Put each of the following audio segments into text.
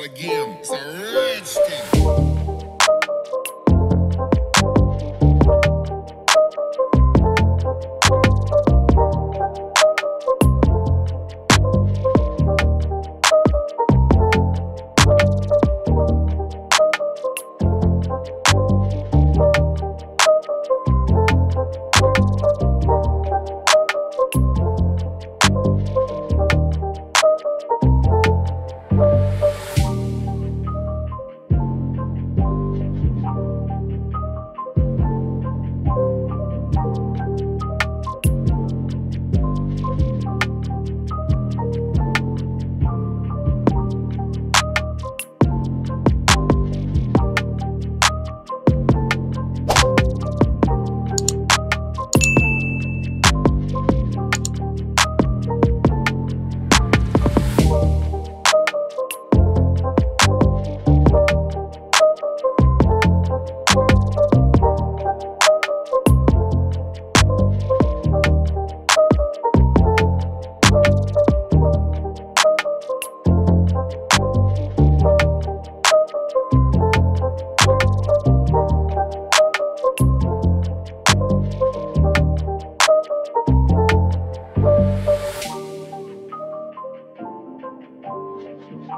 again. It's a rich thing.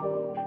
场。